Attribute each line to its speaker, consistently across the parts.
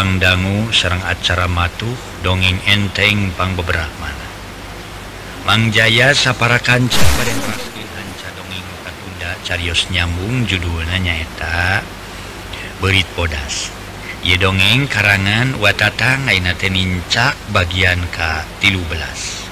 Speaker 1: pangdangu Serang acara matuh dongeng enteng pang beberapamana Mangjaya sapara kanca pada anca dongeng katunda carios nyambung judulnya nyaeta berit podas Ye dongeng karangan watata ngainate bagian ka tilu belas.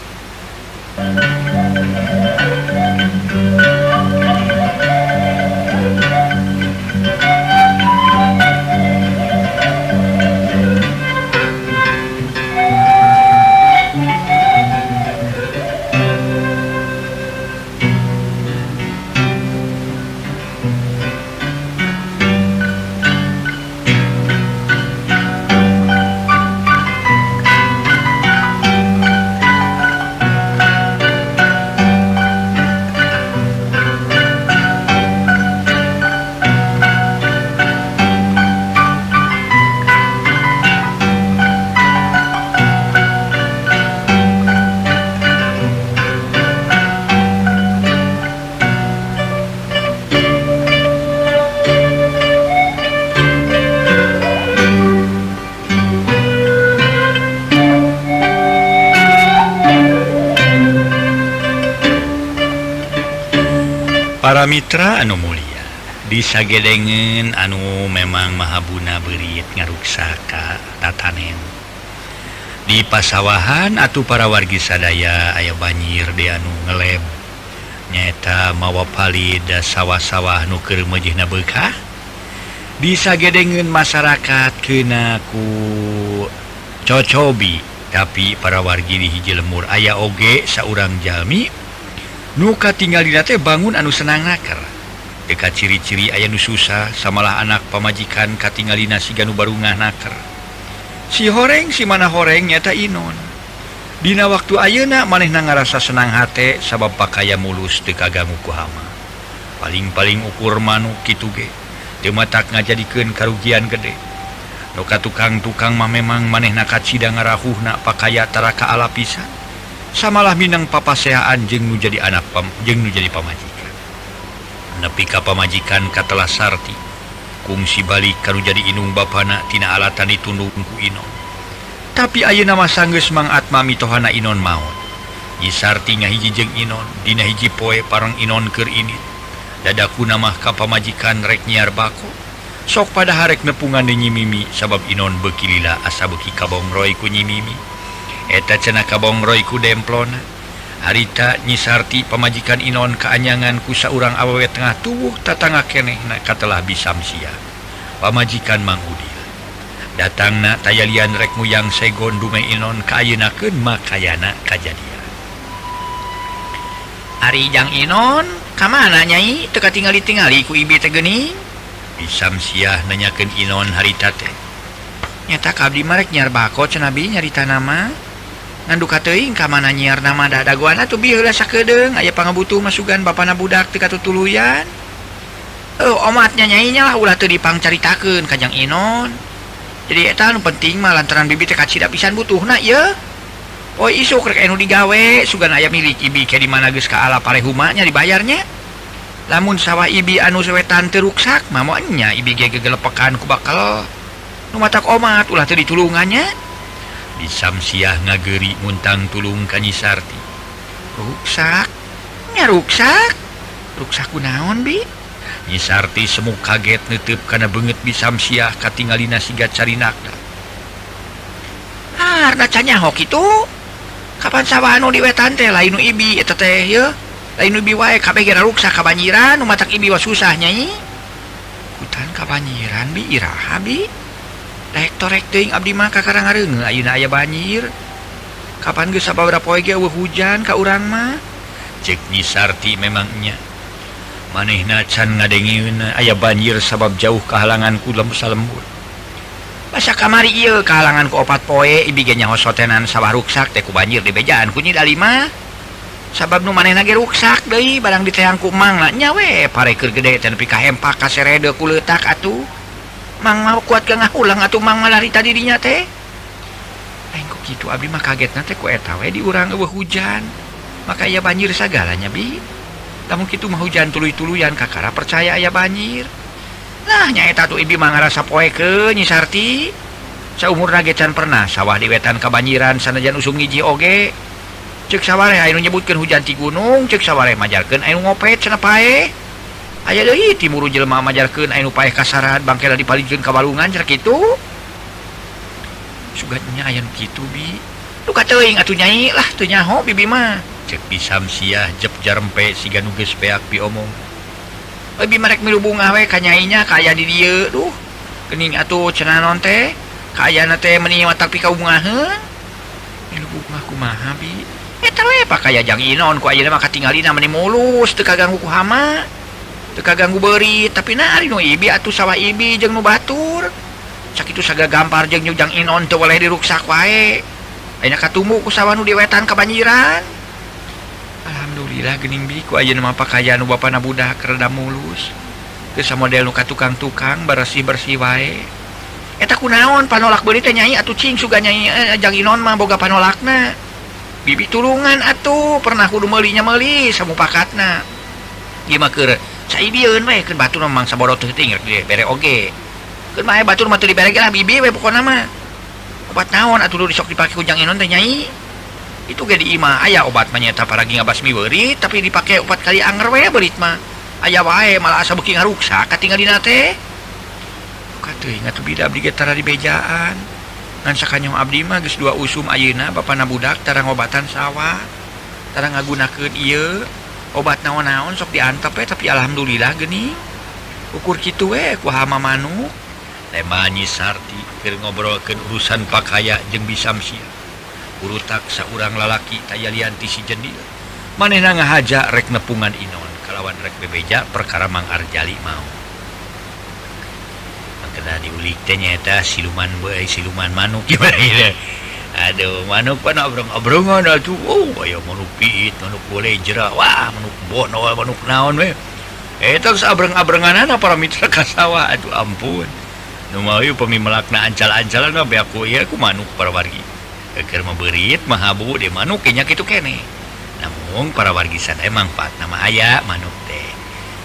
Speaker 1: Mitra anu Mulia. Disagedegen anu memang Mahabuna berit ngaruksaka tatanen. Di pasawahan atau para wargi sadaya aya banjir di anu ngeleb nyata mawa palida sawah-sawah nuker mejihna bekah disagedegen masyarakat kenaku cocobi. Tapi para wargi di hiji lemur ayah oge seorang Jami nuka tinggal didate bangun anu senang naker deka ciri-ciri aya nu susah samalah anak pamajikan katingali nasi ganu barungah naker si horeng si mana horeng nyata Inon. Dina waktu ayeuna maneh na ngarasa senang hate sabab pakaya mulus tekagangu ku hama. Paling-paling ukur manuk kituge nga ngajadikeun karugian gede. Noka tukang-tukang mah memang maneh naka sidang pakaya pakayatara ala pisan. samalah Minang papaseaan jeng nu jadi anak pam, jeng nu jadi pamajikan. Nepi ka pamajikan katalah Sarti kungsi balik kalau jadi inung bapana tina alatan ditundungku Inon. Tapi ayo nama sangges Mang Atma mitohana Inon maut Yisartinya hiji jeng Inon dina hiji poe parang Inon ker ini dadaku nama ka pamajikan rek nyiar bako. Sok pada harek nepungan denyi mimi sabab Inon bekilila asa beki kabongroy kunyi mimi eta cena kabongroiku demplona. Harita nyisarti pemajikan Inon keanyangan kusa urang awewe tengah tubuh tatanga keneh na katalah bisamsia pamajikan Mangudi datang na tayalian rekmu yang segon dume Inon kayunakeun makayana kajadian. Arijang Inon kamana nyai? Teka tinggali tingali ku ibi tegeni bisamsiah nanyakeun Inon harita teh. Nyata kabdi marek nyar bako cenabi nyarita nama? nganduka teing ka mana nyiar nama dada guana tuh bilah sakedeng aya pangabutuh masukan bapana budak tika tutuluyan oh euh, omatnya nyainya lah ulah tuh dipangcaritakeun kajang inon. Jadi eta anu penting mah lantaran bibi teh kacida pisan butuh na ya oh isu kerek anu digawe sugan aya milik ibi kayak di mana geus ka ala parehumanya dibayarnya. Lamun sawah ibi anu sewetan teruksak mamanya ibi ge gegelepekan ku bakal nu matak omat ulah tuh ditulungannya disamsiah ngageri muntang tulung kanyisarti ruksak? Nyaruksak ruksaku naon bi? Nyisarti semu kaget nutup karena banget bisamsiah katingali nasiga cari nakda harna canya hok itu? Kapan sawahanu di wetan teh? Lainu ibi eta teh ya lainu ibi wae kabeh gara ruksak kabanyiran umatak ibi wa susah nyai. Hutan kabanyiran bi? Iraha bi? rektorekting Abdi maka Karangreun Auna aya banjir. Kapan ge sababra poege eueuh hujan ka urang mah? Cek Nisarti memangnya manehna can ngadengeun aya banjir sabab jauh kehalangan ku lembur Masa kamari ieu kehalangan ku opat poe ibi ge nyaho sotenan ruksak ku banjir di bejaan kunyi dalima sabab nu manehna ge ruksak deui barang diteang ku emang nya we parekeur gede teh nepi ka hempak ka serede ku leutak atuh. mang mau kuat ke nga ulang atau mang malarita dirinya teh gitu Abi mah kaget nanti ku etawe di urang eueuh hujan maka ya banjir segalanya bi. Namun gitu mah hujan tuluy-tuluyan kakara percaya aya banjir nah nyaeta tuh ibi mah ngarasa poe ke nyisarti saumur nagecan pernah sawah di wetan kebanjiran sanajan usum ngiji oge. Cek saware ayo nyebutkan hujan ti gunung cek saware majarkan ayo ngopet sana pae aya deui timuru jelema majarkeun anu paeh kasarat bangkela dipalijun ka balungan cer kitu. Sugatnya aya gitu kitu bi. Lu atuh nyai lah teu nyaho bibi mah. Cek pisam siah jep jarempe siga nu geus peak pi omong. Euy bi marek milubung we ka nyainya ka aya di dieu duh. Kening atuh cenah non teh ka teh meuni watak pi bunga milubung mah kumaha bi? Eta we pakaya jang inon ku ayeuna mah katinggalina meuni mulus teu kagang ku hama. kaganggu beri tapi nari nu Ibi atuh sawah Ibi jeng nu Batur. Sakit saga gampar jeng nyujang Inon tuh boleh diruksak wae. Enak katumbu ku sawah nu di wetan kebanjiran Alhamdulillah gening biku aja nama pakaian bapak nabudah kereda mulus. Terus model luka tukang-tukang bersih-bersih wae. Eta kunaon panolak beuri teh nyai atuh cing suga nyai eh, jang Inon mah boga panolakna. Bibi tulungan atuh pernah kudu melinya meli samu pakatna Gimana batu memang bere oge. Batu obat naon atau disok dipakai ujang Inon teh nyai? Itu gak diima ayah obat mah para ginga basmi beri tapi dipakai obat kali anger we beritma ayah wae malah asa beki ngaruksa katinggal di teh. Katuh ingat tuh bida abdi getara di bejaan. Ngan sakanyong abdi mah geus dua usum ayeuna bapak nabudak tarang obatan sawah. Tarang ngagunakeun ieu. obat naon-naon sok diantep tapi Alhamdulillah geni ukur gitu ku hama Manu lemanyisartikir ngobrolkan urusan pakaya jeng bisamsia uru urutak urang lalaki tayalianti si jendil. Manena ngahaja rek nepungan Inon kalawan rek bebeja perkara Mang Arjali mau. Diulik ternyata siluman boy siluman manuk gimana Aduh oh, manuk obrong-obrong pit boleh jera Wah manuk naon eh, abreng-abrengan para mitra kasawa Aduh ampun. Numayu pemi melakna ancal-ancalan no, aku ya aku manuk para wargi. Agar memberit mahabu di manuk kenyak itu kene. Namun para wargi sana eh, emang fat nama ayah manuk teh.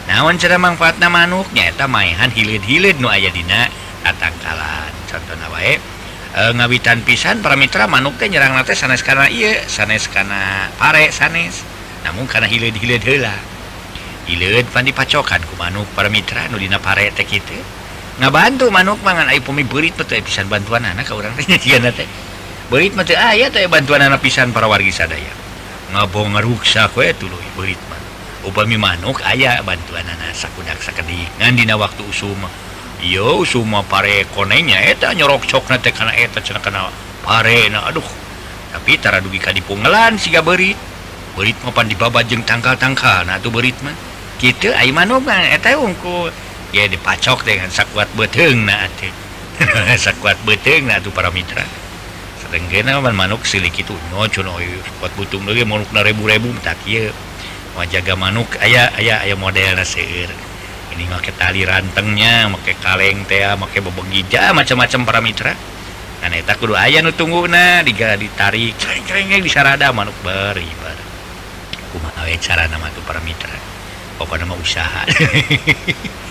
Speaker 1: Naon cara manfaatna manuk? Nyaeta maehan hilid-hilid nu aya dina atangkalan. Contoh nawae eh. Eh, ngawitan pisan para Mitra manuk teh nyerang nate sanes karena iya sanes karena pare sanes. Namun karena hilir hilir hela hilir pan dipacokan ku manuk para Mitra nudina pare teh gitu ngabantu manuk mangan ayu pumi berit betul pisan bantuan anak ke orang tanya dia nate berit mati ayah teh ah, bantuan anak pisan para wargi sadaya. Ngabong ngeruksa kue tuluy berit man upami manuk ayah bantuan anak sakudak sakedik ngandina waktu usuma yo semua pare konenya eta nyorok cok nate kana eta cenah kana pare na aduh. Tapi tara dugi ka dipungelan siga berit berit mah pan dibaba jeung tangkal-tangkal nah tuh berit mah. Kitu ai mah eta unku ya dipacok dengan sakuat beteng na atuh sakuat beteng na atuh para mitra. Sarenggena man manuk silik itu no cuno sakuat butung deui manuk na rebu-rebu tak ieu. Wajaga manuk aya aya aya model seueur. ini make tali rantengnya make kaleng teh ah, make bebegija ah, macam-macam para mitra dan eta kudu aya nu tunggu na diga ditarik cereng di sarada manuk beri kumaha we cara nama tuh para mitra pokoknya nama usaha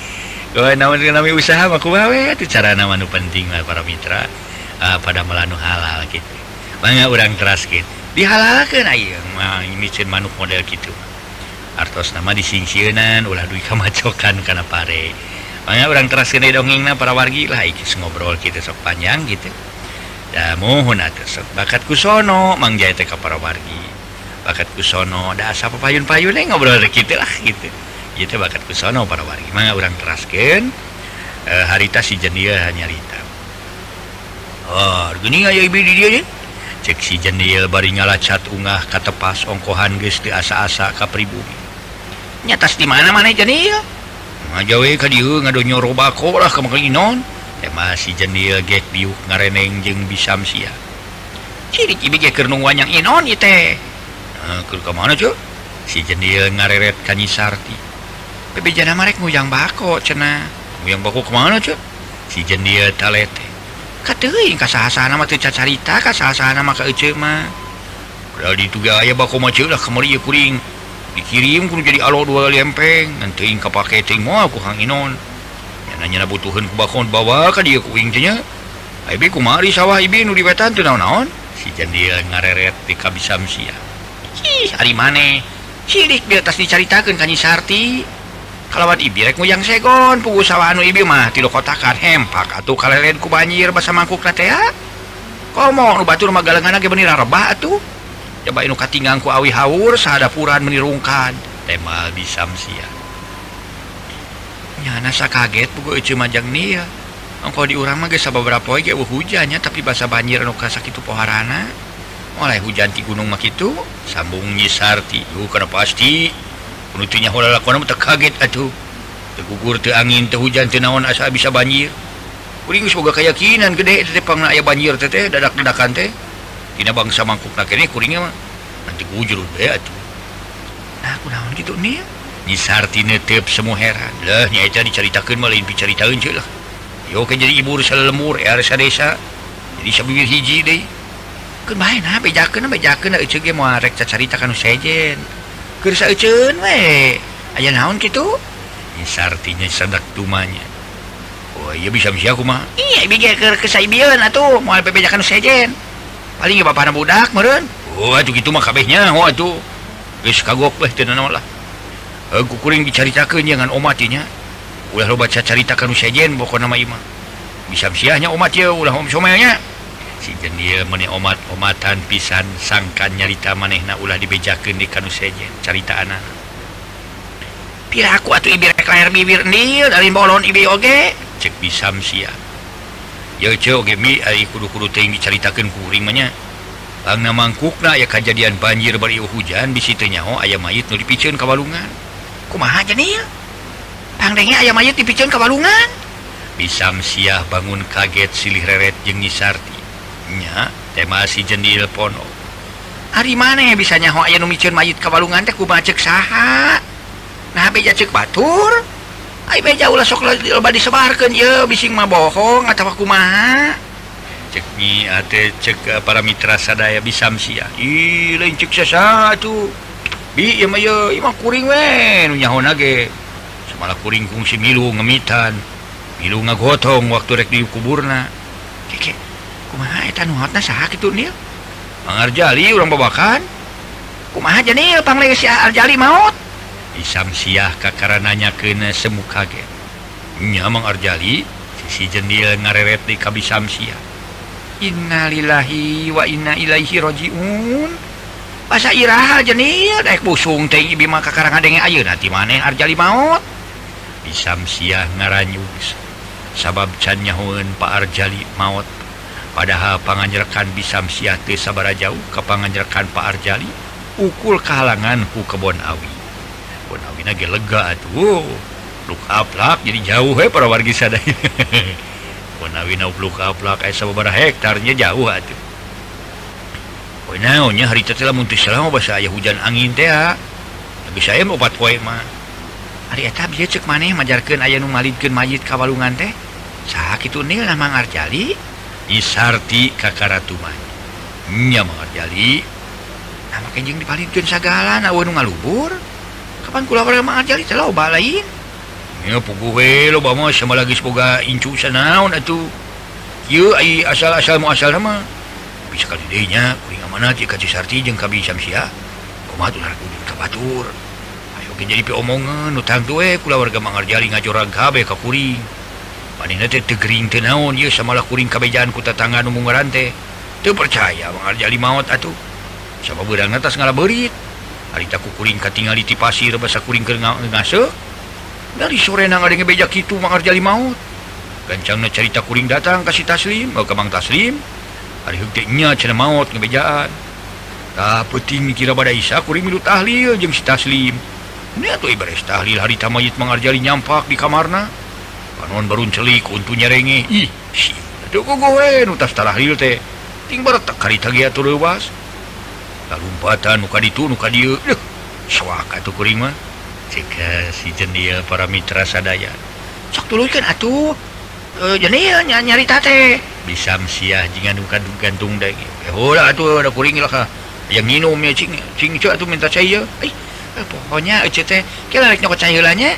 Speaker 1: Gue nama nama usaha mah kumaha we atuh cara nama nu penting mah para mitra uh, ah, pada melanu halal gitu. Mangga urang teraskeun. Dihalalkeun ayeuna mah ini manuk model gitu. Mah. Artos nama disingsiran ulah duit kemacokan karena pare. Banyak orang keras kena dongeng para wargi lah iki ngobrol kita sok panjang gitu. Ya mohon atas bakat kusono mangjai teka para wargi. Bakat kusono ada apa payun-payun ngobrol kita lah gitu. Itu bakat kusono para wargi. Mangga orang teraskan e, harita si jendia nyarita oh gini aya ibu di dia nih cek si jendil bari ngalacat ungah katepas ongkohan geus di asa-asa ka pribumi nyatas di mana mana jadi ngajawe ka dieu ngadonyo roba kolah kamu kali non tema si jenil gek biuk ngareneng jeung bisam sia. Ciri kibi gek keur nungguan yang inon ieu teh. Nah, keur ka mana cuy si jenil ngareret ka nyi sarti bebejana marek nguyang bako cenah. Nguyang bako kemana cuy si jenil talete kateuing ka sahasana mah teu cacarita ka sahasana mah ka eceu mah. Udah dituga aya bako mah lah kamari kuring. dikirim kudu jadi alo dua lempeng nanti ingka pakai ting mau aku hang inon. Ya nanya na ku bakon bawa ka dia ku ingtenya ibi ku mari sawah ibi nu di wetan tu naon-naon. Si jandil ngareret di kabisam sia. Ih hari mana sirik di atas dicaritakan kanyi sarti. Kalawan ibi rek muyang segon pugu sawah anu ibi mah tilo kotakan hempak atuh kalelen ku banjir basa mangkuk ya komo nu batur magalengan lagi benira rebah atuh. cobaku awi haur sadapuran menirungkan. Tema Nyana nyasa kaget cumajang nia. Engkau diurang gesa beberapa poe ge hujannya tapi basa banjir anu kasak itu poharana. Mulai hujan di gunung mak itu sambung nyisarti tiuh karena pasti. Penutunya hola lakona teu kaget atuh. Tegugur te angin te hujan te naon asa bisa banjir. Kuring semoga keyakinan gede teh pangna aya banjir teteh dadak-dadakan teh. Tina bangsa mangkuk kene kurinya mah. Nanti kujur be atuh. Nah kunaon kitu nya? Nyi Sartini tep semua heran. Lah nyaita dicaritakeun mah lain picaritaeun je lah. Yo ke jadi ibu urusan lemur eh, ya resa desa. Jadi sebibir hiji deh. Kan main ha? Bejakan bejakeun ece ge moal rek cacarita ka nu sejen Keur saeuceun we. Aya naon kitu? Nyi Sartini sedak tumanya Oh iya bisa bisa aku mah. Iya bikin kersa ibian atuh. Mau bejakan sejen paling Bapak budak meren Waduh oh, gitu makabehnya Waduh oh, Geus kagok weh tidak nolah aku kuring dicaritakan jangan omatinya ulah loba baca ka nu sejen boko nama imah bisa siahnya omat ya ulah om somelnya. Si dia meni omat omatan pisan sangkan nyarita manehna ulah dibejakeun di kanu sejen carita anak Pira aku atuh ibir kair bibir nil dari bolon ibi oge? Cek bisam siah diceritakannya Bang mangkukna ya kejadian banjir bari hujan bisi teu Oh ayam mayit nu dipicun kawalungan kumaha nih pangdengnya ayam mayit dipicun kawalungan bisa siah bangun kaget silih reret jeung nyisartinya tema si jendil pono. Hari mana ya bisanya aya nu micun mayit kawalungan teh kumaha cek saha? Nah beja cek batur? jauhlah soba disebarkan ya bising mah bohong atau aku ma ate cek eh, para mitra sadaya bisam sia lain cek satu bi ya ya imah kuring we nu nyaho nage semalah kuring kungsi milu ngemitan. Milu ngagotong waktu rek di kuburna keke kumaha eta nu hotna saha kitu nil? Mangarjali urang babakan. Kumaha janil panglesi arjali maut? Isamsiah kakarananya kene semu kaget. Nyamang Arjali sisi jendil ngareret di kabi Samsiah Innalillahi wa inna ilaihi rojiun asa Iraha jenil? Daek busung teh ibi mah karang adenge ayeuna nanti maneh Arjali maut? Isamsiah ngaranyus sabab can nyahoeun Pak Arjali maut. Padahal panganjerekan Bisamsiah teh sabaraha jauh ka panganjerekan Pak Arjali ukul kehalangan ku kebon awi. lega jadi jauh he, para warga eh, hektarnya jauh eh, atuhnya hari bahasa aya hujan angin teh ah. lebih saya obat koema hari eta bisa cek maneh majarkan aya numalidkan majid kawalungan teh? Sakit nil nama ngarjali isarti kakaratuman nya mengarjali. Nama kenjing dipalidkan segala nawa nu ngalubur. kapan kula jali loba lain ya puguhe loba mah sama lagi semoga incu sanaon atuh ieu ai asal-asal mau asal nama bisa kali deui nya kuring amanah ti ka Cisarti jeung ka Bisam Sia kumaha tuh narik kudu ka batur ayo ge jadi piomongan utang tue kula warga mangarjali ngajorang kabe ka kuring. Panina teh teu gering teu naon ieu samalah kuring kabejaan ku tetangga nu mungaran teh. Teu percaya mangarjali maot atuh sabab beurang atas ngalaberit Harita kukuring katingali ti pasir basa kuring ke dari sore na bejak kitu mangarjali maut. Gancangna cerita kuring datang kasih taslim oh, mau kemang taslim. Hari nya cina maut ngebejaan tak penting kira badai isa kuring milu tahlil jeng si taslim. Ini tuh ibarat tahlil hari tamayit mengerjali nyampak di kamarna panon baru celik untuk nyerenge ih si aduh gue eh, nutas tahlil teh. Ting barat tak karita gitu lumpatan muka itu muka dia. Suaka tuh kurima. Jika si jendia para mitra sadaya. Sok tuluykan atuh. E, jenia ny nyari tate. Bisa msiah jangan dukan gantung deh eh atuh ada kuring lah yang minum ya cing cing cuy atuh minta cair eh pokoknya eh, ecete kita lagi nyokot cairannya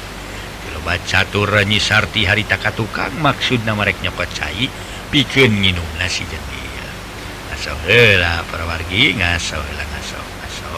Speaker 1: loba catur nyi sarti harita katukang maksudna mereka nyokot cai bikin minum nasi jendia ngasola perwargi ngaso ngaso ngaso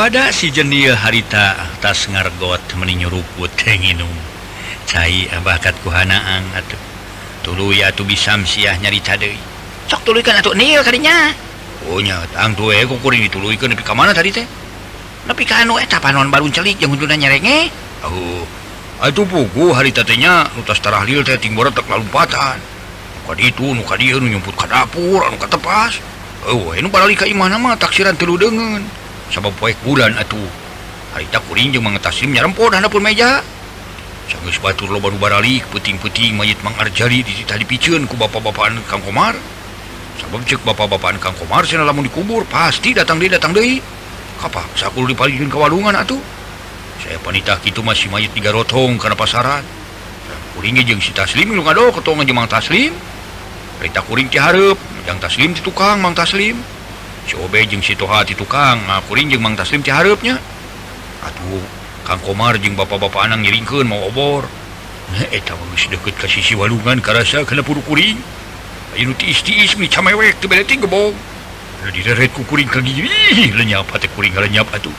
Speaker 1: kepada si jenil harita tas ngargot meninyuruput nginum cai bakat kuhanaan atuh tulu ya tuh bisa siah nyari cade sok tuluikan atuh nil kadinya. Oh nya tang tuh eh kukuring dituluikan tapi kemana tadi teh? Tapi kanu eh tapanon baru celik yang hundunan nyerenge. Oh itu buku hari tatenya nutas tarahlil teh ting tak lalu patan nuka itu nuka dia nu nyumput ke dapur anu katepas oh eh, ini balik ke imana mah taksiran telu dengan sabab poek bulan atuh. Harita kuring jeung mangetasim nyarempo dana pun meja. Sanggeus batur loba nu baralik puting-puting mayit Mang Arjari disita dipicieun ku bapak-bapaan Kang Komar. Sabab cek bapak-bapaan Kang Komar cenah lamun dikubur pasti datang deui datang deui. Kapaksa sakul dipalingkeun ka walungan atuh. Saya panitah kitu masih mayit tiga rotong karena pasaran. Kuring jeung si Taslim nu ngadoh ketongan jeung Mang Taslim. Harita kuring ti hareup jeung Taslim ti tukang Mang Taslim. cobe jeung situ hati tukang ngakuring jeung Mang Taslim ciharepnya atuh Kang Komar jeung bapak-bapak anang ngiringkeun mau obor. Nah eta geus deukeut ka sisi walungan karasa kana puru kuring. Ayeuna tiis tiis mi camewek teu beda gebog udah direret ku kuring ka gigi lenyap hati kuring lenyap atuh.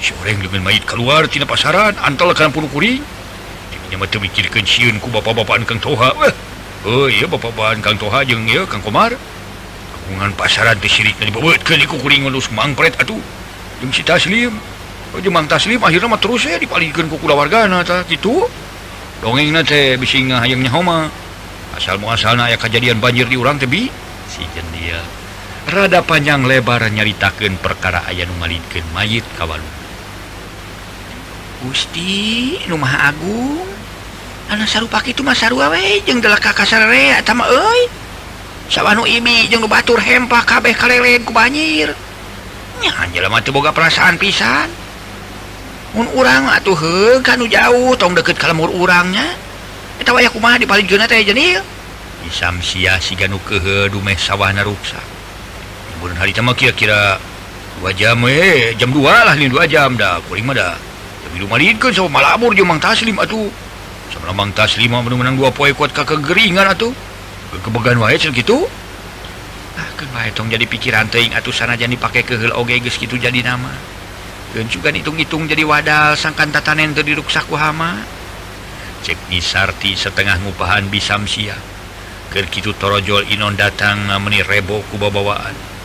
Speaker 1: Si orang dengan mayit kaluar tina pasaran antel kana puru kuring. Dinya mah teu mikirkeun sieun ku bapak-bapak Kang Toha Eh, oh iya bapak-bapak Kang Toha jeung ieu Kang Komar. kagungan pasaran disirik mangpret atuh jeung si taslim. Oh, Jemang taslim akhirnya terus ya dipalikan kukula warga nata gitu. Dongeng nate bisinga hayangnya homa. Asal muasal aya kejadian banjir di urang tebi si dia. Rada panjang lebar nyaritakan perkara ayah numalidkan mayit kawalu Gusti rumah Agung. Anak sarupa kitu itu mas saru jeung jeng delaka kasar rea tama oi sawwanu ini jeung batur hempa kabeh kalelen ku banjir boga perasaan pisan. Mun urang atuh he kan jauh tong deket kalemur urangnya eta wayah kumaha di paling juna teh jenil? Isam sia si ganu kehe dumeh sawah naruksa. Mun hari sama kira-kira dua jam eh jam dua lah nih dua jam dah. Kuring mah dah. Tapi rumah sama malabur Mang taslim atuh. Sama Mang taslim mah menang dua poe kuat ka kegeringan atuh. kebegan wa gitu ah, kan tong jadi pikiran teing atuh sana jadi pakai kehel oge geus gitu jadi nama dan juga hitung-hitung jadi wadal sangkan tatanen teu saku hama cek nisarti setengah ngupahan bisam sia keur kitu torojol inon datang ah, meni rebo ku babawaan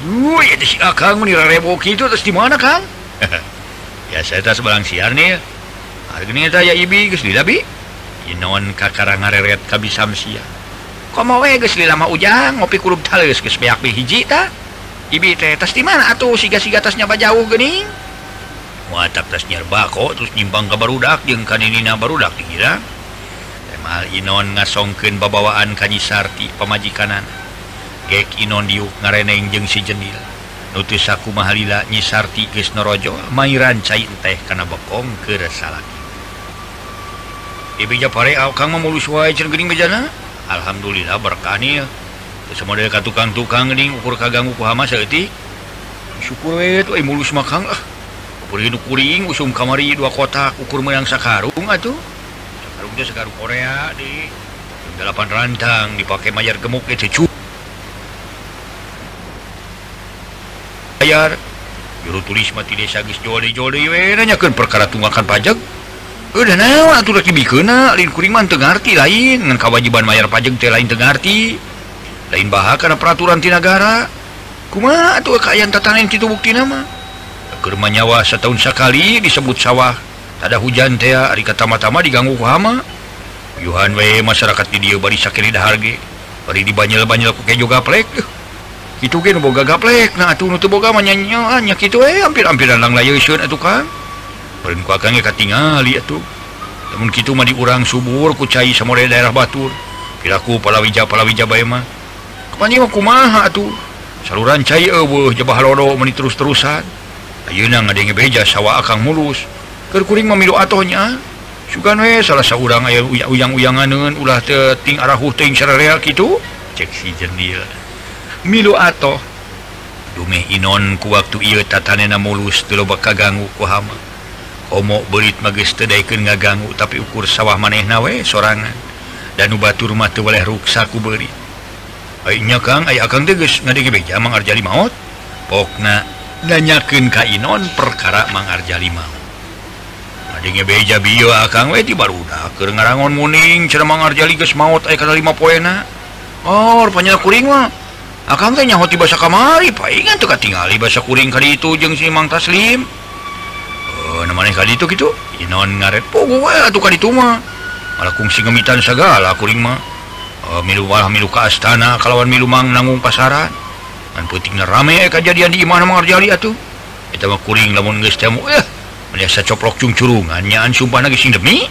Speaker 1: Wuh, ya si Akang menir rebo kitu terus di mana Kang? ya saya tak barang siar nih. Harganya teh ya ibi geus dilabi. Inon kakarang ngareret ka bisam. komo eh, lama ujang ngopi kurub halus geak hiji ta. Ibi teh tas di mana atuh siga-siga tasnya bajauh geni watak tas nyerbako terus nyimbang ke barudak jeung kaninina barudak dikira Temal Inon ngasongkeun babawaan ka Nyisarti pemajikanan Gek Inon diuk ngareneng jeung si Jenil nutus aku mahalila Nyisarti geus norojo mairan cai teh kana bokong keur salaki. Ibi japare aw kang memulus wae jeung geuning bejana Alhamdulillah berkani semua dari tukang-tukang ini ukur kaganggu kuhama seetik syukur we itu eh mulus makang ah kuring kuring usum kamari dua kotak ukur menang sakarung ah, atuh sakarung teh sakarung Korea di delapan rantang dipakai mayar gemuk itu cu bayar juru tulis mati desa geus joli-joli we. Nanyakeun perkara tunggakan pajak Eh, udah nawa atuh rek dibikeuna lain kuring mah teu ngarti lain. Ngan kewajiban mayar pajak teh lain teu ngarti lain baha kana peraturan ti nagara kumaha atuh kaayaan tatanan kitu buktina mah keur nyawa setahun sekali disebut sawah. Ada hujan teh hari kata-tama diganggu hama. Yohan W masyarakat video bari sakit harga bari dibanyel-banyel kuke juga plek eh, itu kan boga gaplek? Nah atuh nutu boga manyanyo nya kitu eh hampir-hampir lang atuh kang perkuakannya katingali itu namun gitu mah diurang subur kucai sama daerah Batur. Pilaku palawija palawija baemah kepanjang kumaha tuh saluran cai eueuh jebah lodo meni terus-terusan. Ayeuna ngadenge beja sawah akang mulus. Keur kuring mamilu atonya sugan we salah saurang aya uyang-uyanganeun ulah teting arah arahuh teuing sararea kitu cek si jendil. Milu atoh. Dumeh inon ku waktu ieu tatanena mulus teu loba kaganggu ku hama. Omo berit magestedaikan ngaganggu tapi ukur sawah maneh nawe sorangan. Dan Batur rumah tuh boleh ruksaku berit. Nya Kang aya akan teges mengarjali maut nanyakeun ka kainon perkara mangarjali maut adanya beja bio ah, akan we ti barudak keur ngarangon muning cara mengarjali geus maut aya kana lima poena oh rupanya kuring mah. Ah, Akang teh nyaho ti basa kamari paingan teu katingali basa kuring kali itu jeung si Mang Taslim. namanya kali itu gitu. Inon ngaret. Oh, Pogo we atuh kali itu mah. Malah kungsi ngemitan segala kuring mah. Uh, milu walah milu ke astana kalawan milu mang nanggung pasaran. Kan putingna rame eh, kejadian di imah mangarjali atu kita mah kuring lamun geus temu eh meliasa coplok cungcurungan. Nyaan sumpah nage sing demi.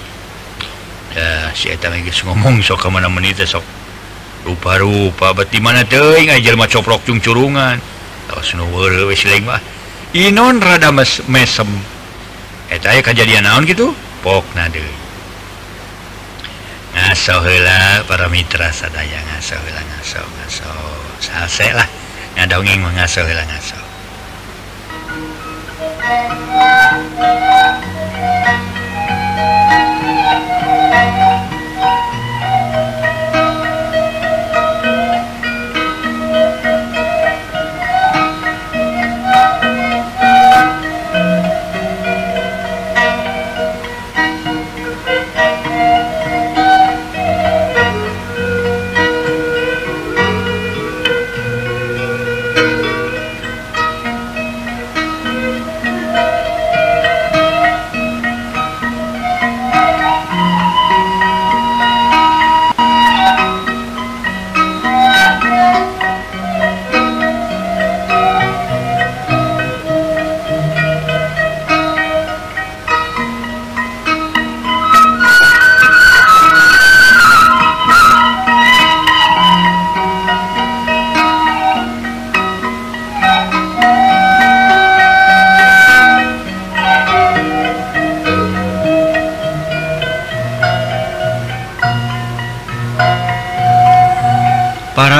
Speaker 1: Ya si etang mah ngomong sok ke mana menit eh, sok rupa-rupa. Beti mana tuh ingat eh, jelma coplok cung curungan tau weureuh we mah. Inon rada mes mesem. Eh, saya kejadian naon gitu? Ngaso ngasola para Mitra sadaya ngaso ngaso ngaso. Selesai lah. Dongeng mengaso ngaso. Thank you.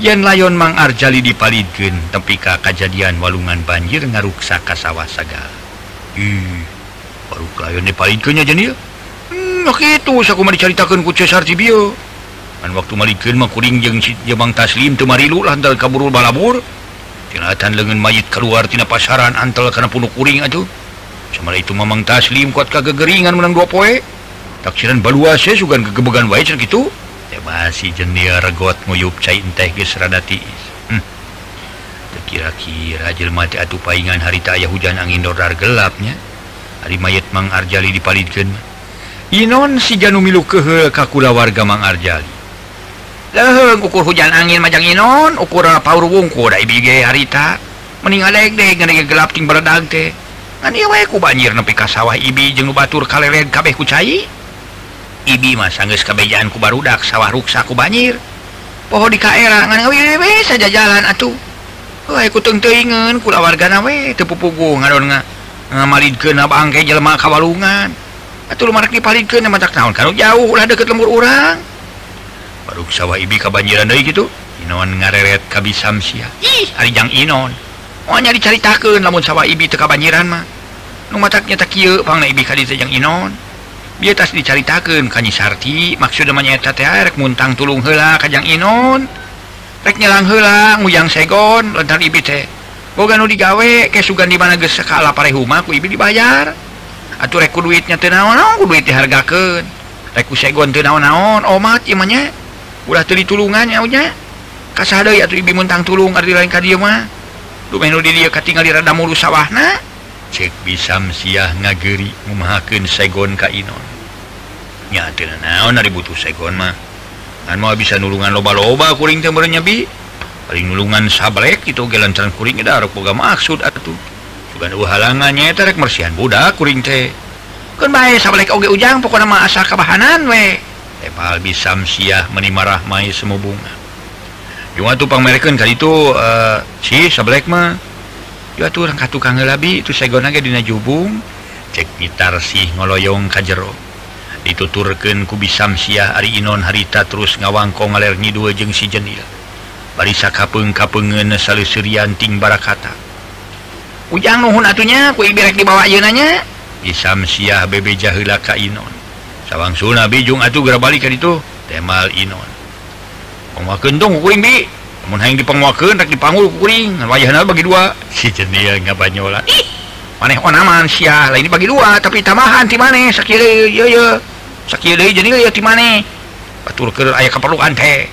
Speaker 1: yen layon Mang Arjali dipalidken tepika kejadian walungan banjir ngaruksa kasawah saga Ih baru layon dipalidkennya jadi hmm, itu aku mau diceritakan ku Cesar Tibio kan waktu malidkeun mah kuring jeung si Jemang Taslim teu marilu lantal kaburu balabur. Tinatan leungeun mayit keluar tina pasaran antal kana punuk kuring atuh. Samara itu Mamang Taslim kuat kagegeringan menang dua poe. Taksiran baluase sugan kegebegan wae gitu masih jeniaregot nguyup cair hm. teh gesradati kira-kira jelmati atuh paingan harita aya hujan angin dodar gelapnya. Hari mayit Mang Arjali dipalitkeun Inon si Janu milu kehel ka warga Mang Arjali. Leheung ukur hujan angin majang Inon ukur paur wungku da harita meninggal gelap ting teh. We ku banjir nepi ka sawah ibi jeung batur kalered kabeh ku cai. Ibi mas sangges kebejaanku barudak sawah ruksaku banjir pohon di Kaera eh, saja jalan atuh. Kutungan kula warga nawe tepupugu ngamalid ke na bangkai jelma kawalungan atuh lumar dipalik ke mata tahun kalau jauh ulah deket lembur orang baru sawah Ibi kebanjiran dari gitu Inon ngareret ka bisamsia. ih! Harijang Inon. Ohnya caritakeun lamun sawah Ibi teka banjiran mah. Nu mataknya tak kieu pangna Ibi kali Inon. dia atas kanyi Sarti maksud namanyata TR muntang tulung hela Kajang Inon. Rek nyelang hela nguyang segon lentar ibi teh. Boga nu digawe ke sugan di mana geus sakala parehuma ku ibi dibayar. Atuh rek ku duitnya teu naon ku duit dihargakeun? Rek ku segon teu naon-naon omat ieu mah nya. Ulah teu ditulungan nya. Nya atuh ibi muntang tulung arti lain ka dieu mah. Dumeun di dieu katinggal di rada mulu sawahna. cek bisam siah ngageri memahaken Saigon Kainonnya naon butuh segon mah. Kan mau bisa nulungan loba-loba kuring tembernya bi paling nulungan sablek itu gelancan kuring ada harap boga maksud atuh. Juga ada halangannya terek mersihan budak kuring teh. Kan bae sablek oge ujang pokoknya mah asal kabahanan we. Tepal bisam siah menimarah mai semua bunga cuma tuh pangmereken kali itu uh, eh, si sablek mah orang tukang labi itu Dina jubung cek gitar sih ngoloyong ka jero. Ku kubi Samsiah Ari Inon harita terus ngawangko ngalerni dua jeng si jenil. Barisa kapeng kapengen sale Surianting barakata. Ujang nuhun atunya ku berek dibawa yenanya di Samsiah bebe jahila ka Inon. Sawang suna bijung atuh gerabalik itu temal Inon. Oma kendung kuing bi. menhang dipenguakan tak dipanggul kuring wayahna bagi dua. Si cendia nggak banyola ah. maneh onaman sia lain bagi dua tapi tambahan ti maneh. Sakit yo yo sakit jadi ya ti maneh? Batur ke ayah keperluan teh.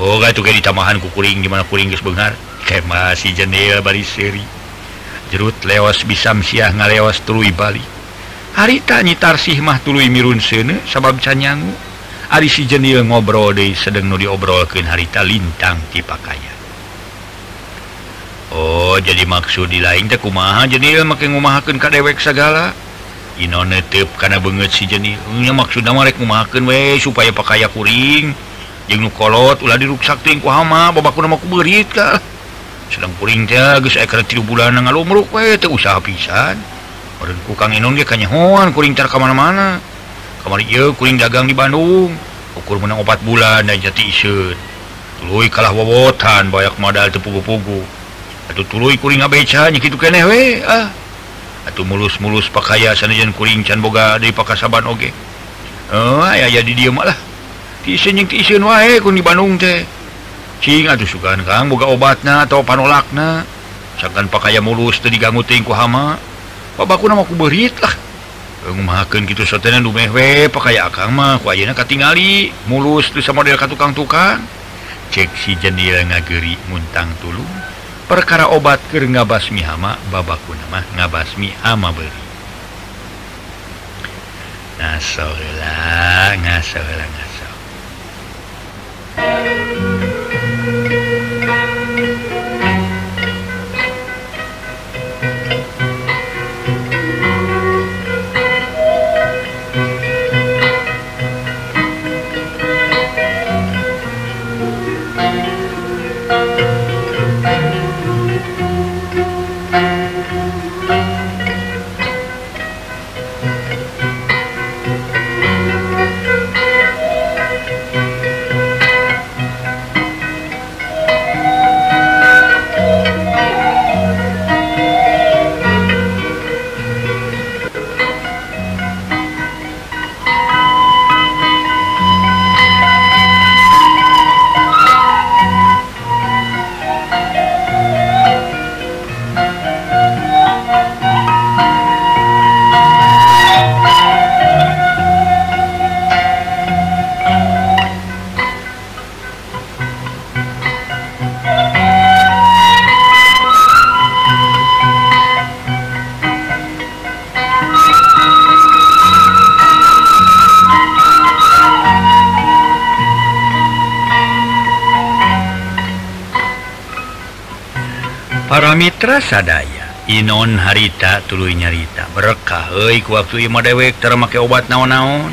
Speaker 1: Oh gak tuh kayak ditamahan ku kuring gimana kuring geus beungar kayak si cendia bari seri. Jerut lewas bisam siah ngalewas tuluy bali. Harita nyitar sih mah tuluy mirun sene sabab canyangu Ari si jenil ngobrol di sedang nu diobrolkan harita lintang ti pakaya. Oh jadi maksud di lain teh kumaha jenil makin ngumahakeun ka dewek segala? Inon netep karena banget si jenilnya maksud marek ngumahakeun we supaya pakaya kuring. Jeung nu kolot ulah diruksak teuing ku hama babakuna mah ku berit ka. Sedang kuring teh geus aya tilu bulan ngalumruk we teu usaha pisan. Orang kukang inon ge kanyahoan kuring car kemana-mana kamar kuring dagang di Bandung. Ukur menang obat bulan dan jati isun tulu kalah wawotan banyak modal tepugu-pugu atau tuluy kuring abeca gitu keneh we ah. Atau mulus-mulus pakaya sanajan kuring can boga dari pakasaban oge oh ah, ya di dia malah tisun yang tisun wae eh, kun di Bandung teh. Cing atuh sugan kang boga obatna atau panolakna. Sakan pakaya mulus teu diganggu tingku hama. Babaku nama ku berit lah. makan gitu sotenan dumewe eh, pakai akang mah. Wayana katingali. Mulus tuh sama model katukang-tukang cek si jendela ngageri muntang tulung perkara obat ker ngabasmi hama babaku nama ngabasmi hama beri ngasola ngasola ngaso para Mitra sadaya. Inon harita tulu nyarita. Berkah ku waktu dewek termakai obat naon-naon.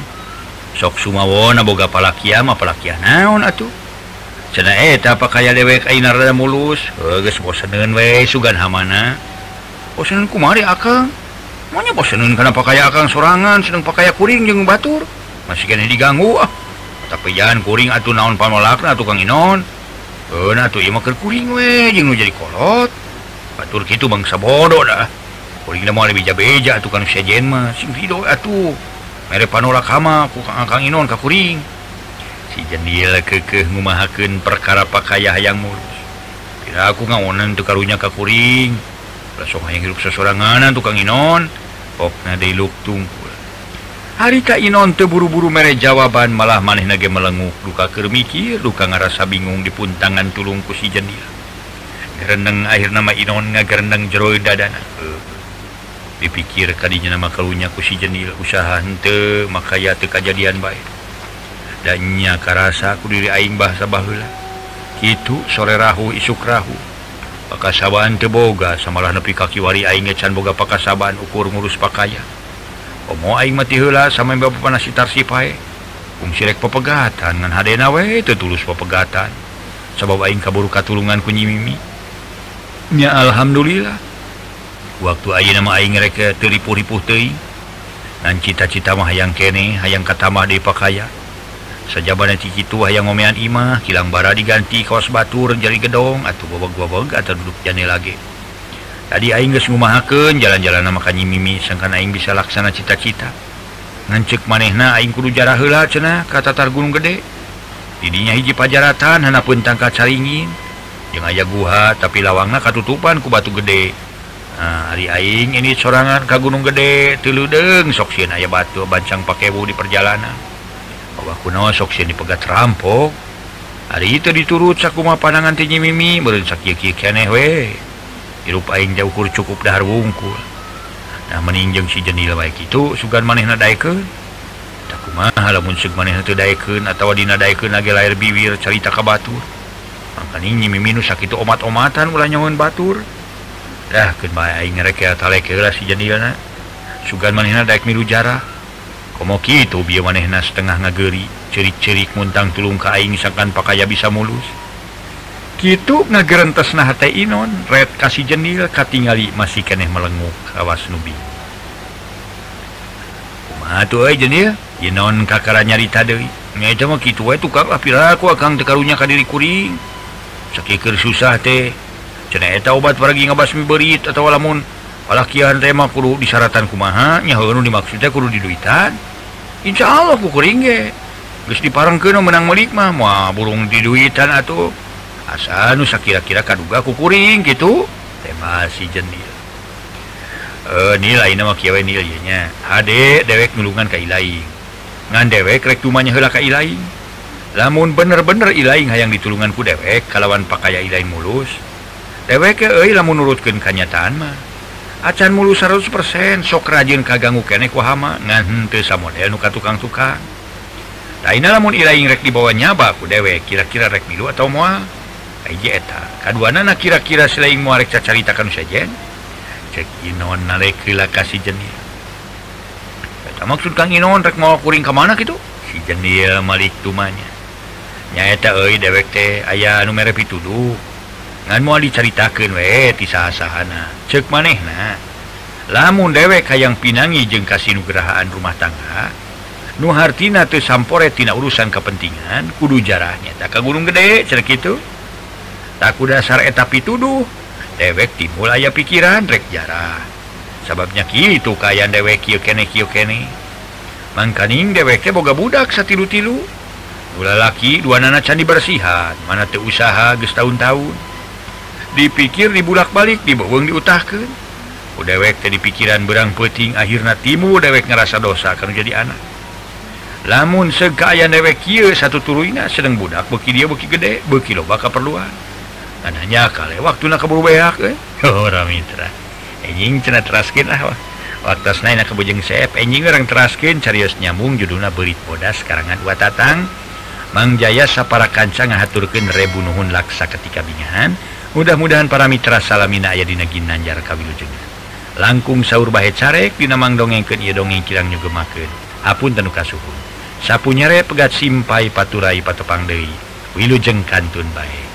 Speaker 1: Sok Sumawon boga palakia ma palakia naon atuh. Cena eta eh, apa kayak dewek aina rada mulus? Geus boseneun we sugan hamana. Boseneun kumari akang. Maunya boseneun kana pakaya akang sorangan sedang pakaya kuring jeung batur. Masih kene diganggu ah. Tapi jangan kuring atuh naon pamolakna tukang Inon. Euna tuh ima keur kuring weh, jeung nu jadi kolot. batur gitu bangsa bodoh dah. Beja-beja tukang sejen mah. Sing hidup atuh mere panolak hama ku kang inon ka kuring. Si jendil kekeh ngumahakeun perkara pakaya hayang mulus. Kira aku ngawonan teu karunya ka kuring. Sok hayang hirup sasoranganan tukang inon. Okna deui tungkul. Hari ka inon teu buru-buru mere jawaban malah maneh ge melenguk duka keur mikir duka ngarasa bingung di puntangan tulung ku si jendil rendang akhir nama Inon nga rendang jero dadana. Dipikir tadinya nama kalunya ku si jenil usaha hente makaya te kejadian baik dannya karasa ku diri aing bahasa bahula itu sore rahu isuk rahu. Pakasabaan teboga samalah nepi kaki wari aing ngecan boga pakasabaan ukur ngurus pakaya. Omo aing mati heula sama bapak panas sitar pae kung sirek pepegatan ngan hadena we teu tulus pepegatan sabab aing kaburu katulungan ku nyimimi. nya Alhamdulillah. Waktu Ayu teuing dan cita-cita mah hayang kene hayang katamah dipakai sajaban itu hayang ngomean Imah kilang bara diganti kaos Batur jari gedong atau bobok-bobok atau duduk jane lagi tadi Aing geus ngumahakeun jalan-jalan makanyi Mimi sangkan Aing bisa laksana cita-cita. Ngancek manehna Aing kudu jarah cenah ka Tatar Gunung gede. Didinya hiji pajaratan Hanapun tangka caringin yang aya guha tapi lawangna katutupan ku batu gede. Nah, hari Aing ini sorangan ka Gunung gede tiludeng soksien aya batu bancang pakewu di perjalanan. Bawa kuno soksien dipegat rampok. Hari itu diturut sakuma panangan tinyi mimi meureun sakieu keneh we. Hirup aing jauh cukup dahar wungkul. Nah meninjeng si jenil baik itu sugan manehna daekeun. Tak kumaha lamun sug manehna teu daekeun atawa dina daekeun lahir bibir carita ka batur. Ini mimin sakit omat-omatan ulah nyawon batur. Dah kenba aing ngereka talek lah si jadiana sugan manehna daek milu jarah. Komo kitu bieu manehna setengah ngageri cerik-cerik muntang tulung ka aing sakan pakaya bisa mulus. Kitu ngagerentasna hate inon red kasih jenil katingali masih keneh melenguk kawas nubi. Kumaha tuh euy jenil? Inon kakaranya nyarita deui. Nya mah kitu eh, we tukang apilah aku akang teu karunya diri kuring. sekikir susah teh. Ceeta obat pergi ngebasmi berit atau lamun kian tema kudu disaratan kumahanya dimaksudnya kudu diduitan. Insya Allah kukuringge terus dipareng ke menang melikmah mau burung diduitan atau asa nusa kira-kira kaduga kukuring gitu. Tema si jenil. Eh, e, nilai nama kiawe nilainya HD dewek nulungan kailaing ngan dewek rek tumanya hela kailaing lamun bener-bener ilaing hayang ditulungan ku dewek kalawan pakaya ilain mulus. Dewek lamun nurutkan kanyataan mah. Acan mulus 100% sok rajin kaganggu kenek wahama ngante model nuka tukang tukang lain lamun ilaing rek dibawa nyaba ku dewek kira-kira rek milu atau mual aja eta kaduanana kira-kira selain mual rek cacaritakan sejen? Cek inon nalek kasih jenis eta maksud kang inon rek mau kuring kemana gitu si jenil malik tumanya nyaeta dewek teh aya numere pituduh ngan mau diceritakan we ti sahana cek maneh nah lamun dewek hayang pinangi jeung kasinugrahaan rumah tangga nu hartina teu sampore tina urusan kepentingan kudu jarahnya. Tak ke gunung gede cerek itu tak dasar eta pituduh. Dewek timbul aya pikiran rek jarah. Sababnya kitu kayaan dewek kieu kene kieu kene. Mangkaning dewek teh boga budak satilu-tilu. Lalaki dua nana candi bersihan. Mana tuh usaha ge tahun-tahun. Dipikir di bulak-balik dibowong diutahkan udahwek jadi pikiran berang puting akhirnya timu dewek ngerasa dosa akan jadi anak. Namun segaya dewek satu turuina sedang budak beki dia beki gede beki lo bakal perluan anaknya kali waktu nak keburu beak eh? Orang mitra. Enjing cina teraskin lah waktu naik kebujeng sep. Enjing orang teraskin carios nyambung judulna berit bodas karangan dua tatang Bang Jayasa para kancang ngahaturkeun rebu Nuhun laksa ketika bingahan. Mudah-mudahan para Mitra Salamina aya dina Ginanjar kawilujengan langkung sauur Bahe carek dinamang dongengken ia dongeng kirang nyugemaken Apun tenuka suhu sapunyare pegat simpai paturai patepang Dewi Wilujeng kantun baik